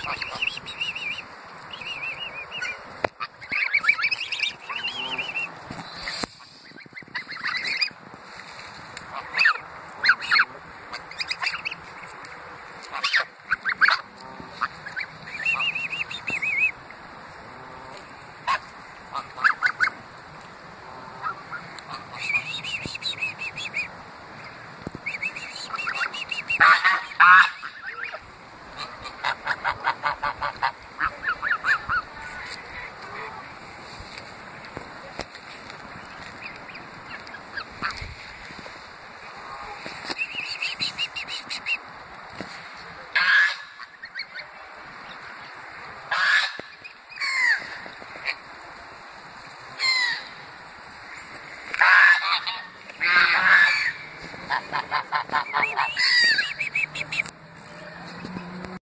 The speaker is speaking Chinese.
Ha 哈哈哈哈哈哈。